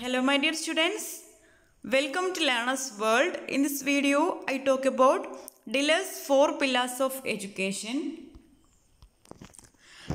Hello my dear students, welcome to Learner's World. In this video, I talk about Diller's four pillars of education.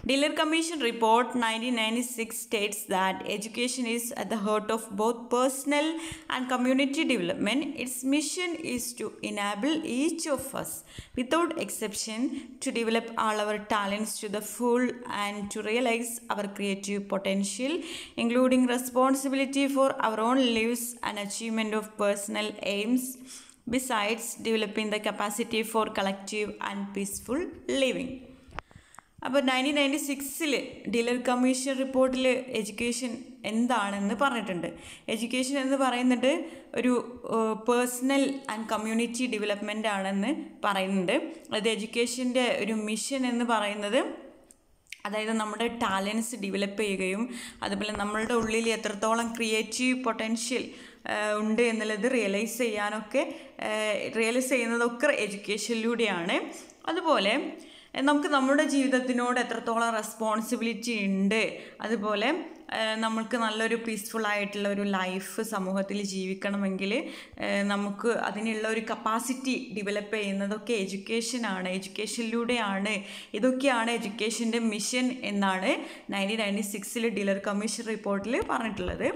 Diller Commission Report 1996 states that education is at the heart of both personal and community development. Its mission is to enable each of us, without exception, to develop all our talents to the full and to realize our creative potential, including responsibility for our own lives and achievement of personal aims, besides developing the capacity for collective and peaceful living. അപ്പോൾ nineteen ninety സിക്സിൽ Delors commission റിപ്പോർട്ടിൽ education എന്താണെന്ന് പറഞ്ഞിട്ടുണ്ട്. Education എന്ന് പറയുന്നത് ഒരു personal and community development ആണെന്ന് പറയുന്നുണ്ട്. അത് എഡ്യൂക്കേഷന്റെ ഒരു മിഷൻ എന്ന് പറയുന്നത് അതായത് നമ്മുടെ ടാലൻസ് ഡെവലപ്പ് ചെയ്യുകയും അതുപോലെ നമ്മളുടെ ഉള്ളിൽ എത്രത്തോളം ക്രിയേറ്റീവ് പൊട്ടൻഷ്യൽ ഉണ്ട് എന്നുള്ളത് റിയലൈസ് ചെയ്യാനൊക്കെ റിയലൈസ് ചെയ്യുന്നതൊക്കെ എഡ്യൂക്കേഷനിലൂടെയാണ് അതുപോലെ നമുക്ക് നമ്മുടെ ജീവിതത്തിനോട് എത്രത്തോളം റെസ്പോൺസിബിലിറ്റി ഉണ്ട്? അതുപോലെ നമുക്ക് നല്ലൊരു പീസ്ഫുൾ ആയിട്ടുള്ള ഒരു ലൈഫ് സമൂഹത്തിൽ ജീവിക്കണമെങ്കിൽ നമുക്ക് അതിനുള്ള ഒരു കപ്പാസിറ്റി ഡെവലപ്പ് ചെയ്യുന്നതൊക്കെ എഡ്യൂക്കേഷനാണ് എഡ്യൂക്കേഷനിലൂടെയാണ് ഇതൊക്കെയാണ് എഡ്യൂക്കേഷന്റെ മിഷൻ എന്നാണ് നയന്റീൻ നയന്റി സിക്സിൽ ഡീലർ കമ്മീഷൻ റിപ്പോർട്ടിൽ പറഞ്ഞിട്ടുള്ളത്.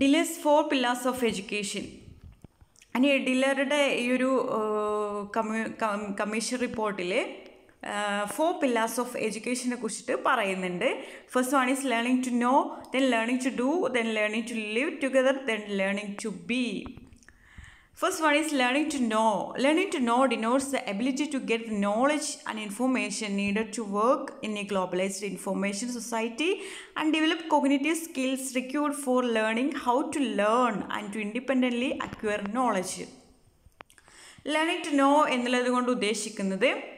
Delors four pillars of education അനി ഡീലറുടെ ഈ ഒരു കമ്മ്യൂ കമ്മീഷൻ റിപ്പോർട്ടിൽ ഫോർ പില്ലാസ് ഓഫ് എഡ്യൂക്കേഷനെ കുറിച്ചിട്ട് പറയുന്നുണ്ട്. First one is learning to know then learning to do then learning to live together then learning to be first one is learning to know learning to know denotes the ability to get knowledge and information needed to work in a globalised information society and develop cognitive skills required for learning how to learn and to independently acquire knowledge learning to know എന്നുള്ളത് കൊണ്ട് ഉദ്ദേശിക്കുന്നത്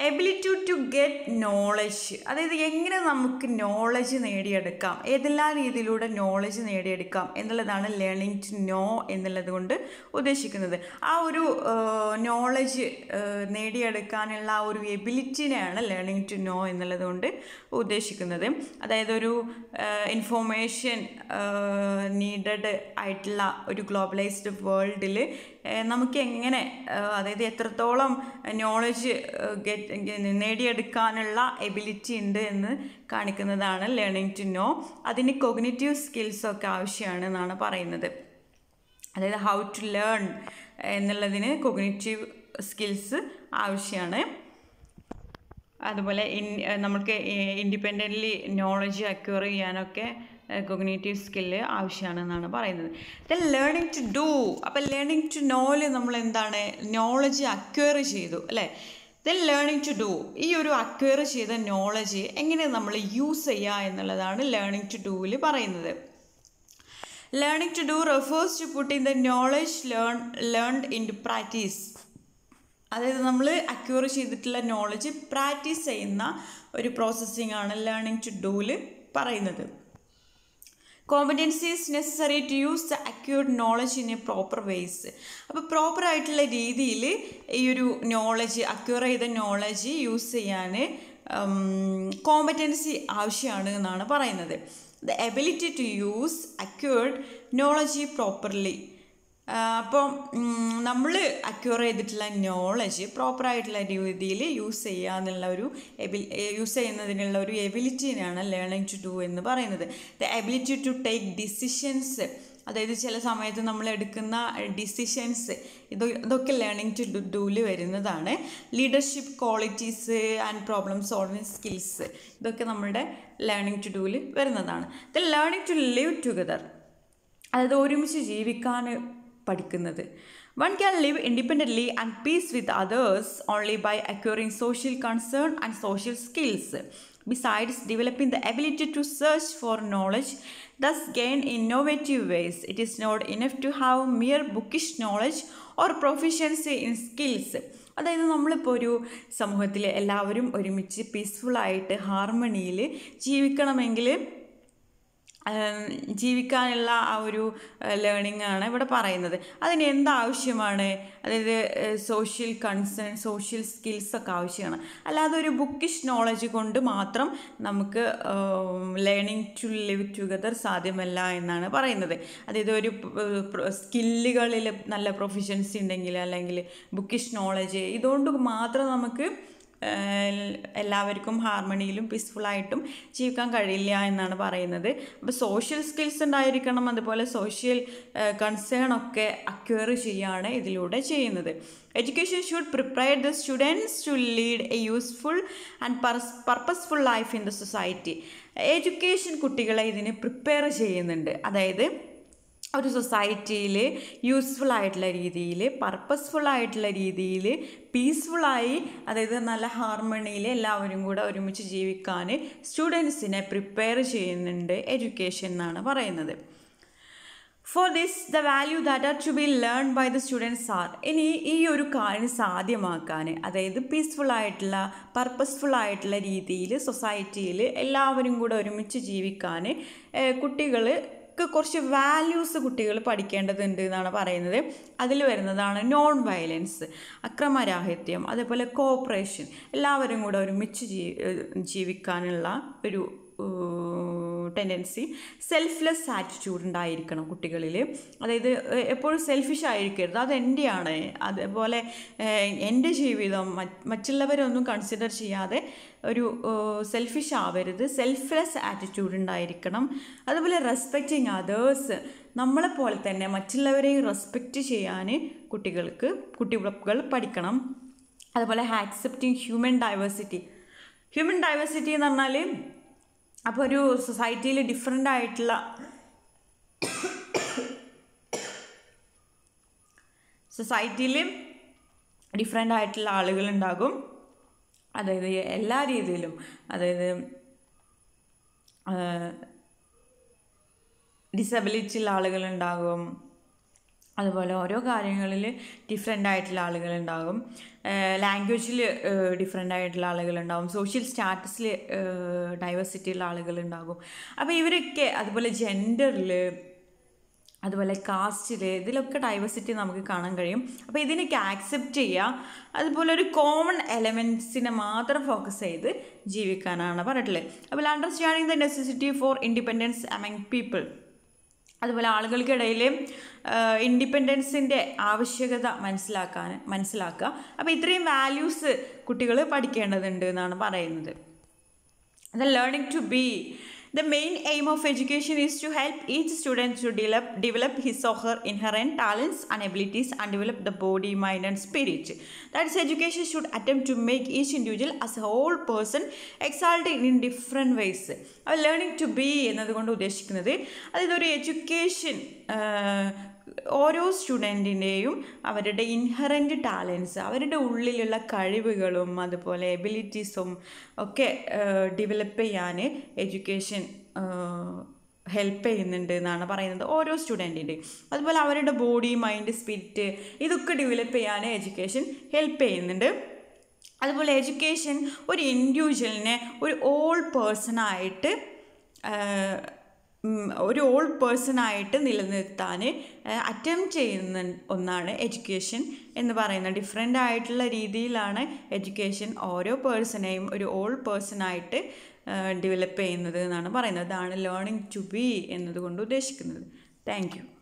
ability to get knowledge അതായത് എങ്ങനെ നമുക്ക് knowledge നേടിയെടുക്കാം? ഏതെല്ലാ രീതിയിലൂടെ knowledge നേടിയെടുക്കാം? എന്നുള്ളതാണ് learning to know എന്നുള്ളത് കൊണ്ട് ഉദ്ദേശിക്കുന്നത്. ആ ഒരു നോളജ് നേടിയെടുക്കാനുള്ള ആ ഒരു എബിലിറ്റിനെയാണ് ലേണിംഗ് ടു നോ എന്നുള്ളത് കൊണ്ട് ഉദ്ദേശിക്കുന്നത്. അതായത് ഒരു ഇൻഫോർമേഷൻ നീഡഡ് ആയിട്ടുള്ള ഒരു ഗ്ലോബലൈസ്ഡ് വേൾഡിൽ നമുക്ക് എങ്ങനെ അതായത് എത്രത്തോളം നോളജ് നേടിയെടുക്കാനുള്ള എബിലിറ്റി ഉണ്ട് എന്ന് കാണിക്കുന്നതാണ് ലേണിംഗ് ടു നോ അതിന് കൊഗ്നേറ്റീവ് സ്കിൽസൊക്കെ ആവശ്യമാണ് എന്നാണ് പറയുന്നത്. അതായത് ഹൗ ടു ലേൺ എന്നുള്ളതിന് കൊഗ്നേറ്റീവ് സ്കിൽസ് ആവശ്യമാണ്. അതുപോലെ നമുക്ക് ഇൻഡിപെൻഡന്റ്ലി നോളജ് അക്വയർ ചെയ്യാനൊക്കെ കൊഗ്നേറ്റീവ് സ്കില്ല് ആവശ്യമാണെന്നാണ് പറയുന്നത്. ദെൻ ലേണിംഗ് ടു ഡു അപ്പോൾ ലേണിംഗ് ടു നോൽ നമ്മൾ എന്താണ്? നോളജ് അക്വയർ ചെയ്തു അല്ലേ? ദെൻ ലേണിംഗ് ടു ഡു ഈ ഒരു അക്വയർ ചെയ്ത നോളജ് എങ്ങനെ നമ്മൾ യൂസ് ചെയ്യുക എന്നുള്ളതാണ് ലേണിംഗ് ടു ഡൂവിൽ പറയുന്നത്. Learning to do refers to put in the knowledge learn learned into practice അതായത് നമ്മൾ അക്യൂർ ചെയ്തിട്ടുള്ള നോളജ് പ്രാക്ടീസ് ചെയ്യുന്ന ഒരു പ്രോസസ്സിംഗ് ആണ് ലേണിംഗ് ടു ഡൂവിൽ പറയുന്നത്. Competencies necessary to use the acquired knowledge in a proper ways അപ്പോൾ പ്രോപ്പർ ആയിട്ടുള്ള രീതിയിൽ ഈ ഒരു നോളജ് അക്യൂർ ചെയ്ത നോളജ് യൂസ് ചെയ്യാൻ കോമ്പറ്റൻസി ആവശ്യമാണ് എന്നാണ് പറയുന്നത്. The ability to use acquired knowledge properly അപ്പം നമ്മൾ അക്യൂർ ചെയ്തിട്ടുള്ള നോളജ് പ്രോപ്പറായിട്ടുള്ള രീതിയിൽ യൂസ് ചെയ്യുക എന്നുള്ള ഒരു എബിൽ യൂസ് ചെയ്യുന്നതിനുള്ള ഒരു എബിലിറ്റിനാണ് ലേണിംഗ് ടു ഡു എന്ന് പറയുന്നത്. The ability to take decisions അതായത് ചില സമയത്ത് നമ്മൾ എടുക്കുന്ന ഡിസിഷൻസ് ഇത് ഇതൊക്കെ ലേണിംഗ് ടു ഡൂൽ വരുന്നതാണ്. Leadership qualities and problem solving skills ഇതൊക്കെ നമ്മളുടെ ലേണിംഗ് ടു ഡൂൽ വരുന്നതാണ്. The learning to live together അതായത് ഒരുമിച്ച് ജീവിക്കാൻ പഠിക്കുന്നത്. One can live independently and peace with others only by acquiring social concern and social skills besides developing the ability to search for knowledge thus gain innovative ways it is not enough to have mere bookish knowledge or proficiency in skills അതായത് നമ്മളിപ്പോൾ ഒരു സമൂഹത്തിൽ എല്ലാവരും ഒരുമിച്ച് പീസ്ഫുള്ളായിട്ട് ഹാർമണിയിൽ ജീവിക്കണമെങ്കിൽ ജീവിക്കാനുള്ള ആ ഒരു ലേണിംഗ് ആണ് ഇവിടെ പറയുന്നത്. അതിന് എന്താവശ്യമാണ്? അതായത് സോഷ്യൽ കൺസേൺ സോഷ്യൽ സ്കിൽസ് ഒക്കെ ആവശ്യമാണ്. അല്ലാതെ ഒരു ബുക്കിഷ് നോളജ് കൊണ്ട് മാത്രം നമുക്ക് ലേണിംഗ് ടു ലിവ് ടുഗദർ സാധ്യമല്ല എന്നാണ് പറയുന്നത്. അതായത് ഒരു സ്കില്ലുകളിൽ നല്ല പ്രൊഫഷൻസി ഉണ്ടെങ്കിൽ അല്ലെങ്കിൽ ബുക്കിഷ് നോളജ് ഇതുകൊണ്ട് മാത്രം നമുക്ക് എല്ലാവർക്കും ഹാർമണിയിലും പീസ്ഫുള്ളായിട്ടും ജീവിക്കാൻ കഴിയില്ല എന്നാണ് പറയുന്നത്. അപ്പോൾ സോഷ്യൽ സ്കിൽസ് ഉണ്ടായിരിക്കണം അതുപോലെ സോഷ്യൽ കൺസേൺ ഒക്കെ അക്വയർ ചെയ്യുകയാണ് ഇതിലൂടെ ചെയ്യുന്നത്. Education should prepare the students to lead a useful and purposeful life in the society education കുട്ടികളെ ഇതിന് പ്രിപ്പയർ ചെയ്യുന്നുണ്ട്. അതായത് ഒരു സൊസൈറ്റിയിൽ യൂസ്ഫുൾ ആയിട്ടുള്ള രീതിയിൽ പർപ്പസ്ഫുൾ ആയിട്ടുള്ള രീതിയിൽ പീസ്ഫുള്ളായി അതായത് നല്ല ഹാർമണിയിൽ എല്ലാവരും കൂടെ ഒരുമിച്ച് ജീവിക്കാൻ സ്റ്റുഡൻസിനെ പ്രിപ്പയർ ചെയ്യുന്നുണ്ട് എഡ്യൂക്കേഷൻ എന്നാണ് പറയുന്നത്. For this the value that are to be learn by the students are ഇനി ഈ ഒരു കാര്യം സാധ്യമാക്കാൻ അതായത് പീസ്ഫുൾ ആയിട്ടുള്ള പർപ്പസ്ഫുൾ ആയിട്ടുള്ള രീതിയിൽ സൊസൈറ്റിയിൽ എല്ലാവരും കൂടെ ഒരുമിച്ച് ജീവിക്കാൻ കുട്ടികൾ ക്ക് കുറച്ച് വാല്യൂസ് കുട്ടികൾ പഠിക്കേണ്ടതുണ്ട് എന്നാണ് പറയുന്നത്. അതിൽ വരുന്നതാണ് നോൺ വയലൻസ് അക്രമരാഹിത്യം അതേപോലെ കോപ്പറേഷൻ എല്ലാവരും കൂടെ ഒരുമിച്ച് ജീവിക്കാനുള്ള ഒരു ടെൻഡൻസി സെൽഫ്ലെസ് ആറ്റിറ്റ്യൂഡ് ഉണ്ടായിരിക്കണം കുട്ടികളിൽ അതായത് എപ്പോഴും സെൽഫിഷ് ആയിരിക്കരുത്. അത് എന്റെയാണ് അതേപോലെ എന്റെ ജീവിതം മറ്റുള്ളവരൊന്നും കൺസിഡർ ചെയ്യാതെ ഒരു സെൽഫിഷ് ആവരുത്. സെൽഫ്ലെസ് ആറ്റിറ്റ്യൂഡ് ഉണ്ടായിരിക്കണം. അതുപോലെ റെസ്പെക്റ്റിങ് അതേഴ്സ് നമ്മളെപ്പോലെ തന്നെ മറ്റുള്ളവരെയും റെസ്പെക്റ്റ് ചെയ്യാൻ കുട്ടികൾക്ക് കുട്ടികൾ പഠിക്കണം. അതുപോലെ accepting human diversity human diversity എന്ന് പറഞ്ഞാൽ അപ്പോൾ ഒരു സൊസൈറ്റിയിൽ ഡിഫറെന്റ് ആയിട്ടുള്ള സൊസൈറ്റിയിൽ ഡിഫറെന്റ് ആയിട്ടുള്ള ആളുകളുണ്ടാകും അതായത് എല്ലാ രീതിയിലും അതായത് ഡിസബിലിറ്റി ഉള്ള ആളുകളുണ്ടാകും അതുപോലെ ഓരോ കാര്യങ്ങളിൽ ഡിഫറെന്റ് ആയിട്ടുള്ള ആളുകളുണ്ടാകും. ലാംഗ്വേജിൽ ഡിഫറെന്റ് ആയിട്ടുള്ള ആളുകളുണ്ടാകും. സോഷ്യൽ സ്റ്റാറ്റസിൽ ഡൈവേഴ്സിറ്റി ഉള്ള ആളുകളുണ്ടാകും. അപ്പോൾ ഇവരൊക്കെ അതുപോലെ ജെൻഡറിൽ അതുപോലെ കാസ്റ്റിൽ ഇതിലൊക്കെ ഡൈവേഴ്സിറ്റി നമുക്ക് കാണാൻ കഴിയും. അപ്പോൾ ഇതിനൊക്കെ ആക്സെപ്റ്റ് ചെയ്യുക അതുപോലെ ഒരു കോമൺ എലമെന്റ്സിനെ മാത്രം ഫോക്കസ് ചെയ്ത് ജീവിക്കാനാണ് പറഞ്ഞിട്ടുള്ളത്. അപ്പോൾ understanding the necessity for independence among people അതുപോലെ ആളുകൾക്കിടയിൽ ഇൻഡിപെൻഡൻസിന്റെ ആവശ്യകത മനസ്സിലാക്കാൻ മനസ്സിലാക്കുക. അപ്പോൾ ഇത്രയും വാല്യൂസ് കുട്ടികൾ പഠിക്കേണ്ടതുണ്ട് എന്നാണ് പറയുന്നത്. The learning to be the main aim of education is to help each student to develop develop his or her inherent talents and abilities and develop the body mind and spirit that is education should attempt to make each individual as a whole person exalted in different ways learning to be എന്നതുകൊണ്ട് ഉദ്ദേശിക്കുന്നത് അതായത് ഒരു education ഓരോ സ്റ്റുഡന്റിന്റെയും അവരുടെ inherent talents അവരുടെ ഉള്ളിലുള്ള കഴിവുകളും അതുപോലെ എബിലിറ്റീസും ഒക്കെ ഡെവലപ്പ് ചെയ്യാൻ എഡ്യൂക്കേഷൻ ഹെൽപ്പ് ചെയ്യുന്നുണ്ട് എന്നാണ് പറയുന്നത് ഓരോ സ്റ്റുഡന്റിന്റെയും. അതുപോലെ അവരുടെ ബോഡി മൈൻഡ് സ്പിരിറ്റ് ഇതൊക്കെ ഡെവലപ്പ് ചെയ്യാൻ എഡ്യൂക്കേഷൻ ഹെൽപ്പ് ചെയ്യുന്നുണ്ട്. അതുപോലെ എഡ്യൂക്കേഷൻ ഒരു ഇൻഡിവിജ്വലിനെ ഒരു ഓൾ പേഴ്സണായിട്ട് ഒരു ഓൾ പേഴ്സണായിട്ട് നിലനിർത്താൻ അറ്റംപ്റ്റ് ചെയ്യുന്ന ഒന്നാണ് എഡ്യൂക്കേഷൻ എന്ന് പറയുന്നത്. ഡിഫറെന്റ് ആയിട്ടുള്ള രീതിയിലാണ് എഡ്യൂക്കേഷൻ ഓരോ പേഴ്സണെയും ഒരു ഓൾ പേഴ്സണായിട്ട് ഡെവലപ്പ് ചെയ്യുന്നത് എന്നാണ് പറയുന്നത്. അതാണ് ലേണിംഗ് ടു ബി എന്നതുകൊണ്ട് ഉദ്ദേശിക്കുന്നത്. താങ്ക്